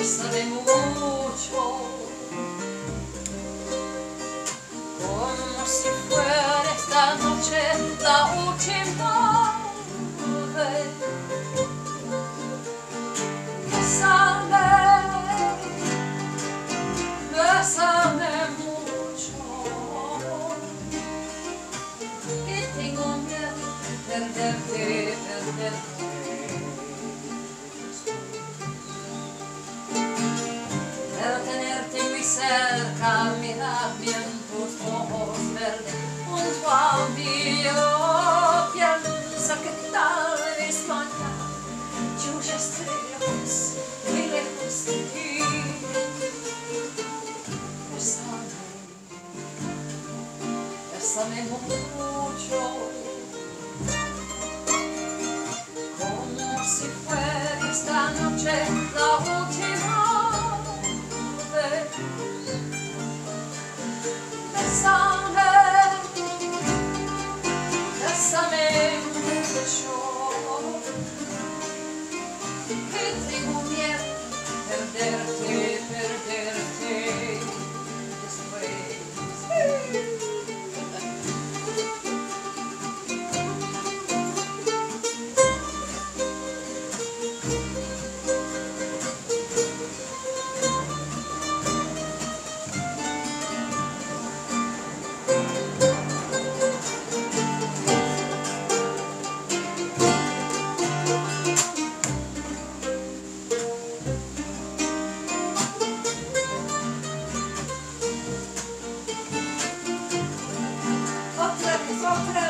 Bésame mucho, como si fuera esta noche la última. Per tenerti qui cerca mi da bien tus ojos verdes junto a mío piensa que tal vez mañana yo ya estaré lejos, muy lejos de ti Bésame, bésame mucho diversamente ciò che ti conviene perderti Come on.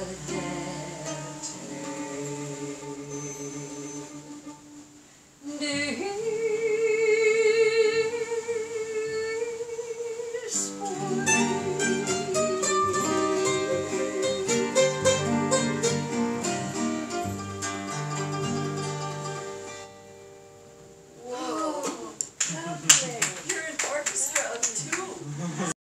of day.